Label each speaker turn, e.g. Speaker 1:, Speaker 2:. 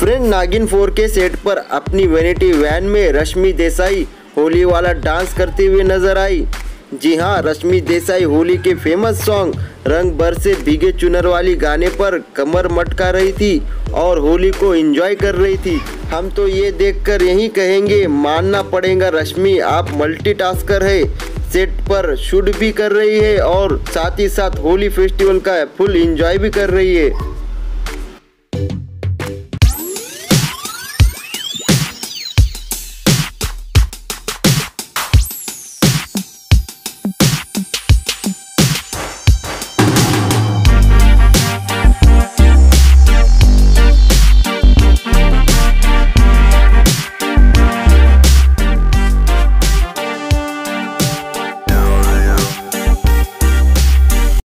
Speaker 1: Friend नागिन four के set पर अपनी वेनिटी वैन में रश्मि देसाई होली वाला डांस करते हुए नज़र आई। जी हाँ रश्मि देसाई होली के फ़ेमस सॉन्ग रंग भर से भीगे चुनर वाली गाने पर कमर मटका रही थी और होली को एंजॉय कर रही थी। हम तो ये देखकर यही कहेंगे, मानना पड़ेगा रश्मि, आप मल्टीटास्कर है। सेट पर शूट भी कर रही है और साथ ही साथ होली फेस्टिवल का फुल एंजॉय भी कर रही है।